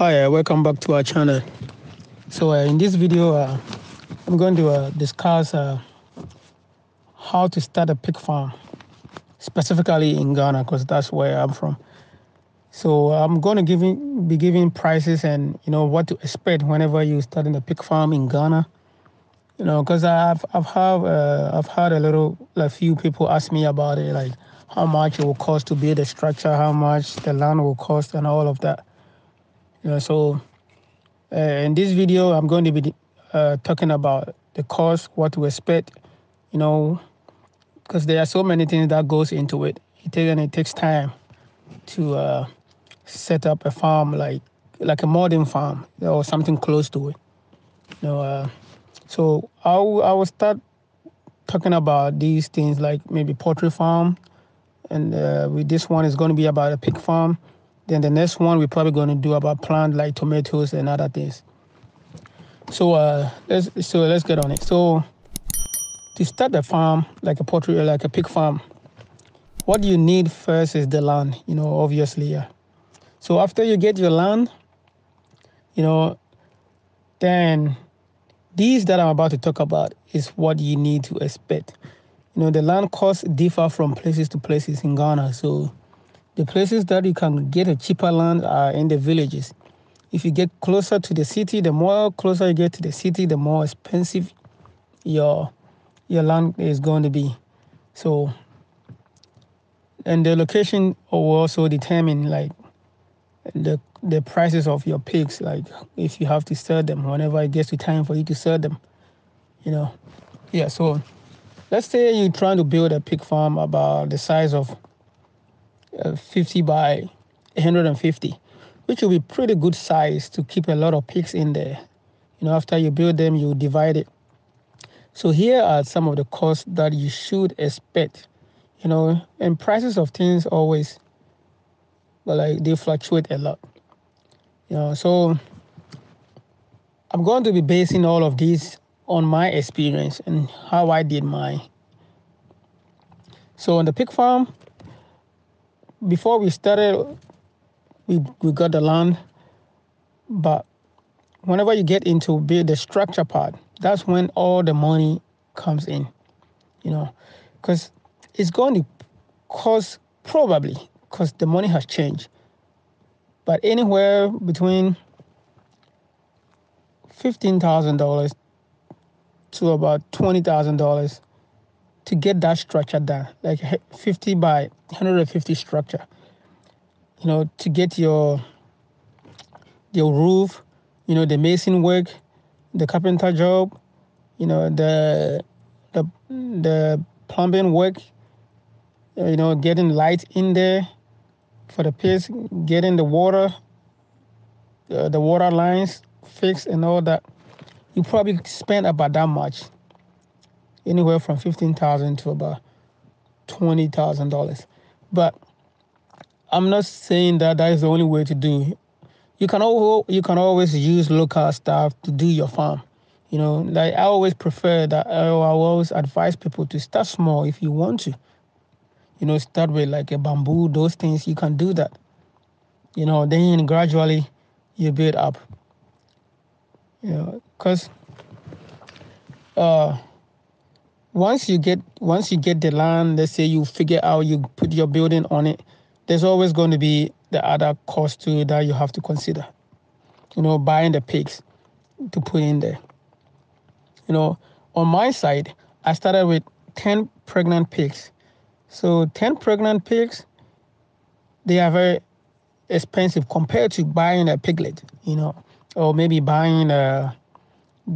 Hi, uh, welcome back to our channel. So uh, in this video, uh, I'm going to uh, discuss uh, how to start a pig farm, specifically in Ghana, because that's where I'm from. So I'm going to be giving prices and you know what to expect whenever you starting a pig farm in Ghana. You know, because I've I've have uh, I've had a little a few people ask me about it, like how much it will cost to build a structure, how much the land will cost, and all of that. You know, so uh, in this video, I'm going to be uh, talking about the cost, what to expect. You know, because there are so many things that goes into it. It takes and it takes time to uh, set up a farm like like a modern farm or something close to it. You know, uh, so I I will start talking about these things like maybe poultry farm, and uh, this one is going to be about a pig farm. Then the next one we're probably going to do about plant like tomatoes and other things. So uh, let's so let's get on it. So to start a farm like a poultry like a pig farm, what you need first is the land. You know, obviously, yeah. So after you get your land, you know, then these that I'm about to talk about is what you need to expect. You know, the land costs differ from places to places in Ghana. So the places that you can get a cheaper land are in the villages. If you get closer to the city, the more closer you get to the city, the more expensive your your land is going to be. So and the location will also determine like the the prices of your pigs like if you have to sell them whenever it gets to time for you to sell them you know yeah so let's say you're trying to build a pig farm about the size of uh, 50 by 150 which will be pretty good size to keep a lot of pigs in there. You know after you build them you divide it. So here are some of the costs that you should expect you know and prices of things always but like they fluctuate a lot. You know so i'm going to be basing all of these on my experience and how i did mine. So on the pig farm before we started we, we got the land but whenever you get into build the structure part that's when all the money comes in you know because it's going to cost probably because the money has changed. But anywhere between $15,000 to about $20,000 to get that structure done, like 50 by 150 structure. You know, to get your your roof, you know, the mason work, the carpenter job, you know, the the the plumbing work, you know, getting light in there for the pigs, getting the water, uh, the water lines fixed and all that. You probably spend about that much, anywhere from fifteen thousand to about twenty thousand dollars. But I'm not saying that that is the only way to do. You can always you can always use local staff to do your farm. You know, like I always prefer that. I always advise people to start small if you want to. You know, start with like a bamboo, those things you can do that. You know, then gradually you build up. You know, because uh, once you get once you get the land, let's say you figure out you put your building on it, there's always going to be the other cost too that you have to consider. You know, buying the pigs to put in there. You know, on my side, I started with 10 pregnant pigs. So 10 pregnant pigs, they are very expensive compared to buying a piglet, you know, or maybe buying a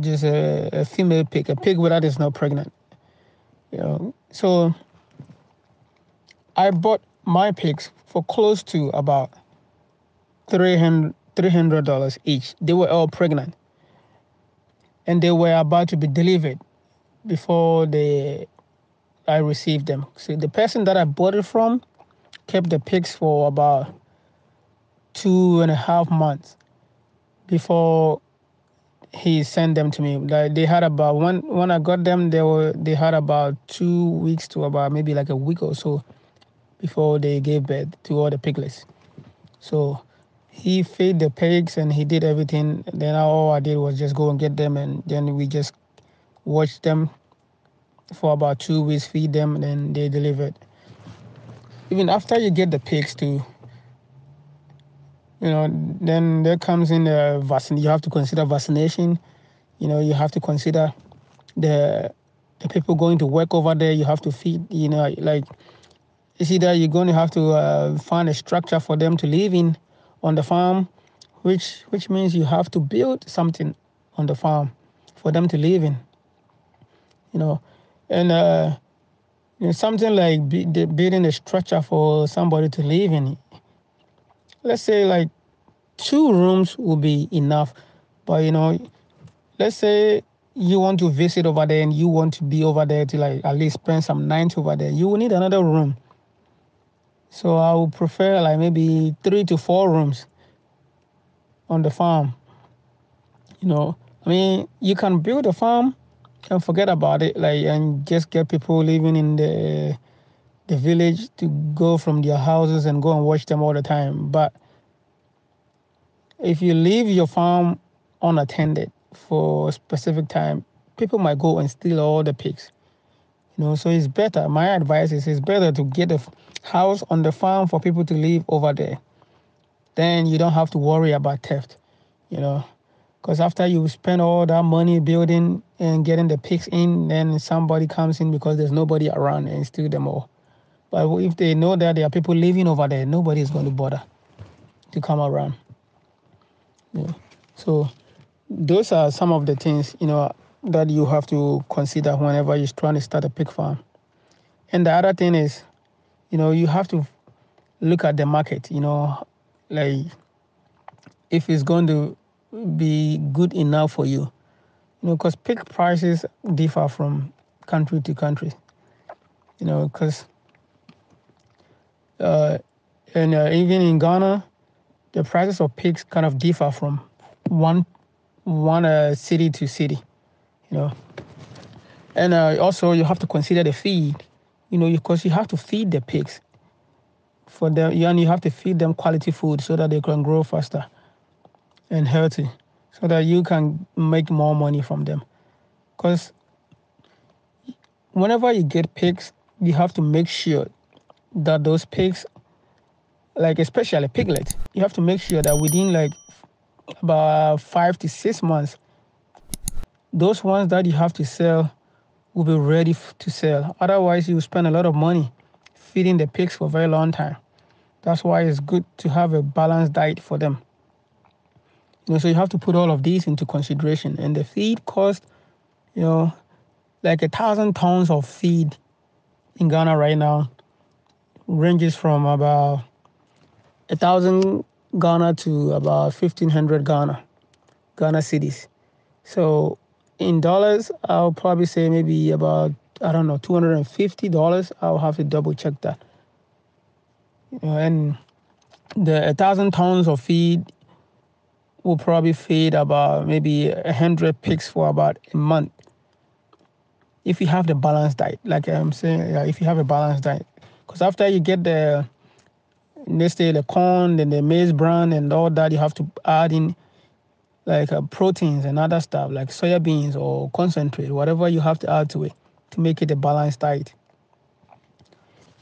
just a, a female pig, a pig without is not pregnant. You know, so I bought my pigs for close to about 300 $300 each. They were all pregnant. And they were about to be delivered before they I received them. So the person that I bought it from kept the pigs for about two and a half months before he sent them to me. Like they had about when when I got them, they were they had about two weeks to about maybe like a week or so before they gave birth to all the piglets. So he fed the pigs and he did everything. Then all I did was just go and get them, and then we just watched them for about two weeks, feed them, and then they delivered. Even after you get the pigs to, you know, then there comes in the vaccine. You have to consider vaccination. You know, you have to consider the the people going to work over there. You have to feed. You know, like it's either you're going to have to uh, find a structure for them to live in on the farm, which which means you have to build something on the farm for them to live in. You know, and uh, you know, something like building a structure for somebody to live in. Let's say like two rooms will be enough, but you know, let's say you want to visit over there and you want to be over there to like at least spend some nights over there, you will need another room so I would prefer like maybe three to four rooms on the farm. You know, I mean, you can build a farm and forget about it, like, and just get people living in the the village to go from their houses and go and watch them all the time. But if you leave your farm unattended for a specific time, people might go and steal all the pigs. You know, so it's better. My advice is it's better to get a house on the farm for people to live over there. Then you don't have to worry about theft, you know. Because after you spend all that money building and getting the pigs in, then somebody comes in because there's nobody around and steal them all. But if they know that there are people living over there, nobody is going to bother to come around. Yeah. So those are some of the things, you know, that you have to consider whenever you're trying to start a pig farm. And the other thing is, you know, you have to look at the market, you know, like if it's going to be good enough for you. You know, because pig prices differ from country to country. You know, because uh, and uh, even in Ghana, the prices of pigs kind of differ from one one uh, city to city you know. And uh, also you have to consider the feed, you know, because you have to feed the pigs for them, and you have to feed them quality food so that they can grow faster and healthy, so that you can make more money from them. Because whenever you get pigs, you have to make sure that those pigs, like especially piglets, you have to make sure that within like about five to six months, those ones that you have to sell will be ready to sell. Otherwise, you will spend a lot of money feeding the pigs for a very long time. That's why it's good to have a balanced diet for them. You know, so you have to put all of these into consideration. And the feed cost, you know, like a thousand tons of feed in Ghana right now ranges from about a thousand Ghana to about fifteen hundred Ghana, Ghana cedis. So in dollars, I'll probably say maybe about I don't know, two hundred and fifty dollars. I'll have to double check that. and the a thousand tons of feed will probably feed about maybe a hundred pigs for about a month. If you have the balanced diet, like I'm saying, if you have a balanced diet, because after you get the let's say the corn and the maize bran and all that, you have to add in like uh, proteins and other stuff like soya beans or concentrate, whatever you have to add to it to make it a balanced diet.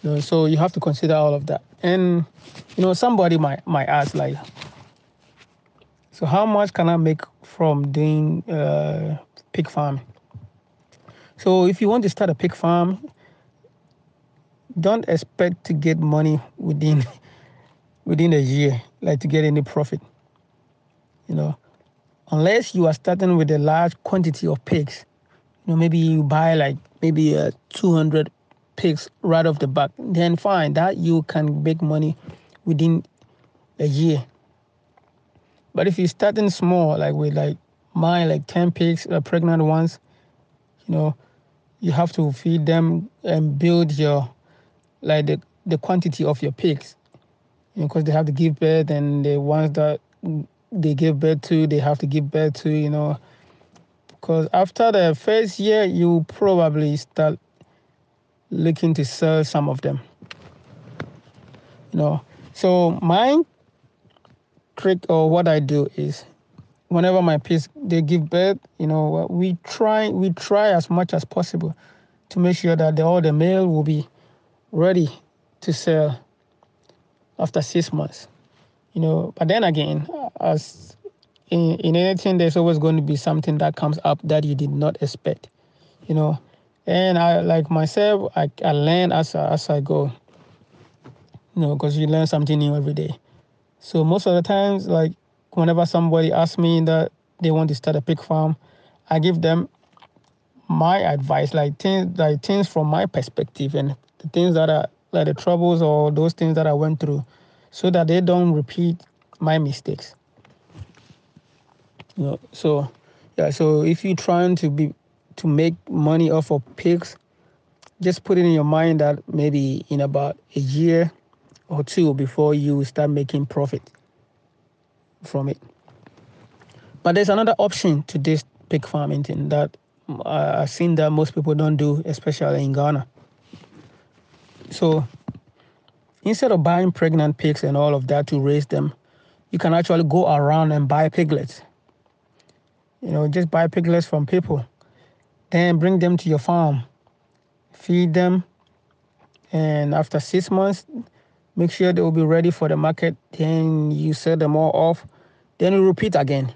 You know, so you have to consider all of that. And you know, somebody might might ask like, so how much can I make from doing uh, pig farming? So if you want to start a pig farm, don't expect to get money within within a year, like to get any profit. You know, unless you are starting with a large quantity of pigs. You know, maybe you buy like maybe uh, 200 pigs right off the bat, then fine, that you can make money within a year. But if you're starting small, like with like mine, like 10 pigs, uh, pregnant ones, you know, you have to feed them and build your, like the, the quantity of your pigs. Because they have to give birth and the ones that they give birth to, they have to give birth to, you know. Because after the first year, you probably start looking to sell some of them. You know, so mine trick or what I do is whenever my pigs they give birth, you know, we try we try as much as possible to make sure that the, all the male will be ready to sell after six months. You know, but then again, as in, in anything, there's always going to be something that comes up that you did not expect. You know, and I like myself, I, I learn as as I go. You know, because you learn something new every day. So most of the times, like whenever somebody asks me that they want to start a pig farm, I give them my advice, like things like things from my perspective and the things that are like the troubles or those things that I went through, so that they don't repeat my mistakes. You know, so yeah, so if you're trying to be to make money off of pigs, just put it in your mind that maybe in about a year or two before you start making profit from it. But there's another option to this pig farming thing that uh, I've seen that most people don't do, especially in Ghana. So instead of buying pregnant pigs and all of that to raise them, you can actually go around and buy piglets. You know, just buy piglets from people, then bring them to your farm, feed them, and after six months, make sure they will be ready for the market. Then you sell them all off. Then you repeat again.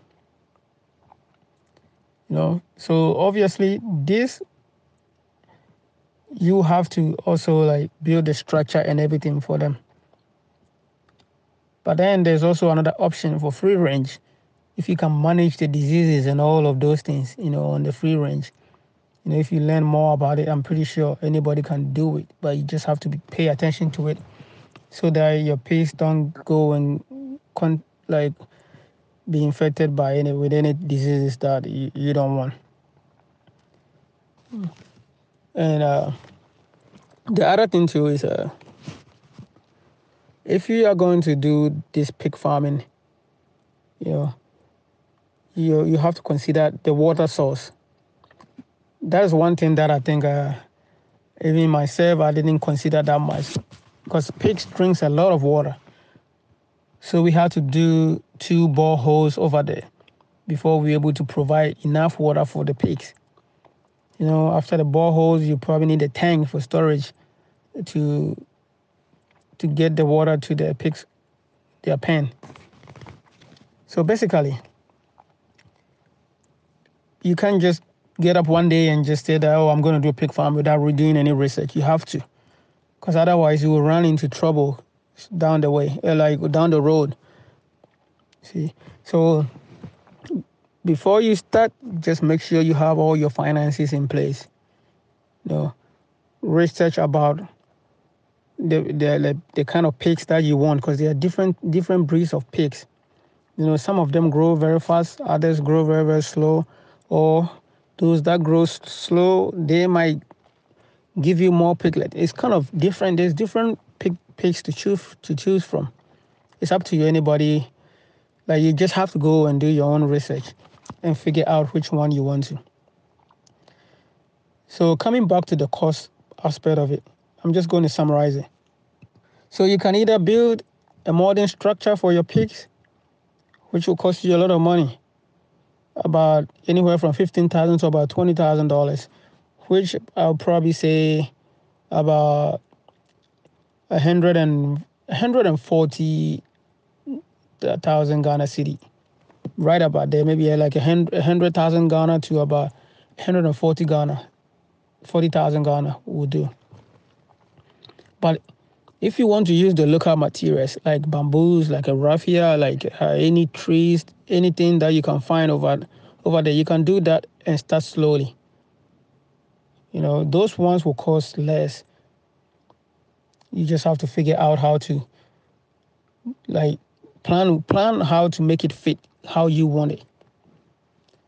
You know, so obviously this you have to also like build the structure and everything for them. But then there's also another option for free range. If you can manage the diseases and all of those things, you know, on the free range. You know, if you learn more about it, I'm pretty sure anybody can do it, but you just have to pay attention to it so that your pigs don't go and con- like be infected by any with any diseases that you, you don't want. And uh, the other thing too is uh, if you are going to do this pig farming, you know, you you have to consider the water source. That is one thing that I think uh, even myself I didn't consider that much because pigs drinks a lot of water. So we had to do two boreholes over there before we were able to provide enough water for the pigs. You know, after the boreholes, you probably need a tank for storage to to get the water to the pigs, their pen. So basically, you can't just get up one day and just say that, oh, I'm going to do a pig farm without doing any research. You have to, because otherwise you will run into trouble down the way, uh, like down the road. See, so before you start, just make sure you have all your finances in place. You know, research about the the the kind of pigs that you want because there are different different breeds of pigs. You know, some of them grow very fast, others grow very very slow, or those that grow slow, they might give you more piglet. It's kind of different. There's different pig pigs to choose to choose from. It's up to you. Anybody, like you just have to go and do your own research and figure out which one you want to. So coming back to the cost aspect of it, I'm just going to summarize it. So you can either build a modern structure for your pigs, which will cost you a lot of money, about anywhere from fifteen thousand to about twenty thousand dollars, which I'll probably say about a hundred and hundred and forty thousand Ghana cedi, right about there, maybe like a hundred thousand Ghana to about hundred and forty Ghana, forty thousand Ghana will do. But if you want to use the local materials like bamboos, like a raffia, like uh, any trees, anything that you can find over over there, you can do that and start slowly. You know, those ones will cost less. You just have to figure out how to like plan plan how to make it fit how you want it.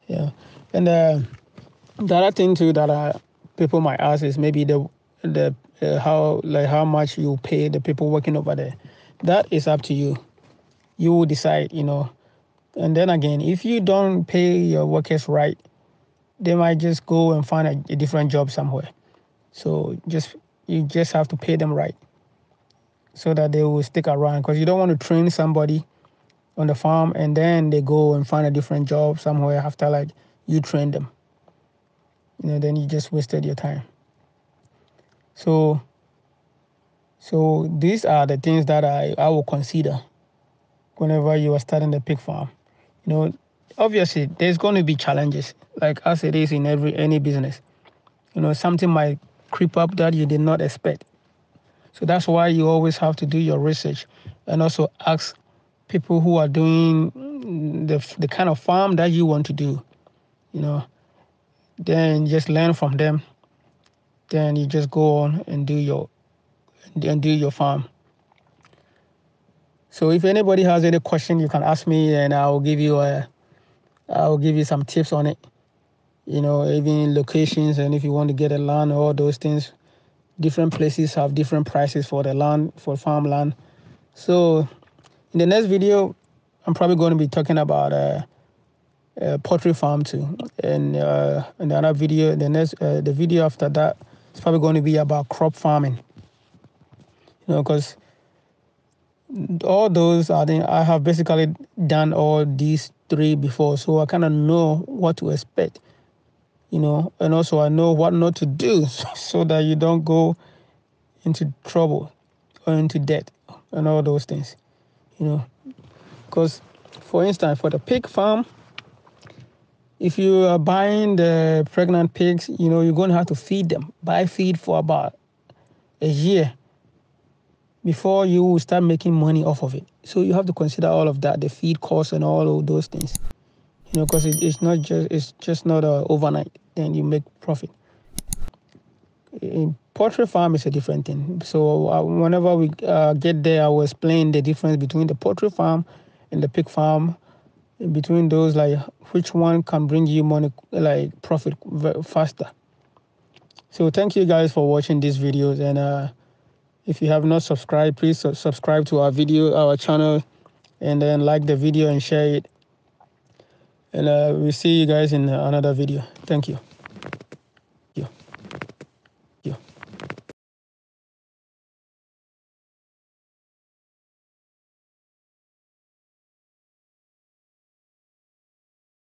Yeah, and uh, the other thing too that uh, people might ask is maybe the the uh, how like how much you pay the people working over there. That is up to you. You will decide, you know. And then again, if you don't pay your workers right, they might just go and find a, a different job somewhere. So just you just have to pay them right so that they will stick around because you don't want to train somebody on the farm and then they go and find a different job somewhere after like you train them. You know then you just wasted your time. So so these are the things that i i will consider whenever you are starting the pig farm. You know obviously there's going to be challenges like as it is in every any business. You know something might creep up that you did not expect. So that's why you always have to do your research and also ask people who are doing the, the kind of farm that you want to do, you know, then just learn from them. Then you just go on and do your and do your farm. So if anybody has any question, you can ask me, and I'll give you a, I'll give you some tips on it. You know, even locations, and if you want to get a land, all those things. Different places have different prices for the land for farmland. So in the next video, I'm probably going to be talking about uh, a poultry farm too. And uh, in another video, the next uh, the video after that is probably going to be about crop farming. You know, because all those I think I have basically done all these three before, so I kind of know what to expect. You know, and also I know what not to do so that you don't go into trouble or into debt and all those things you know because for instance for the pig farm if you are buying the pregnant pigs you know you're going to have to feed them buy feed for about a year before you start making money off of it. So you have to consider all of that the feed costs and all of those things you know because it, it's not just it's just not a overnight then you make profit. In poultry farm is a different thing. So uh, whenever we uh, get there, I will explain the difference between the poultry farm and the pig farm. Between those, like which one can bring you money, like profit faster. So thank you guys for watching these videos, and uh, if you have not subscribed, please subscribe to our video, our channel, and then like the video and share it. And uh, we'll see you guys in another video. Thank you.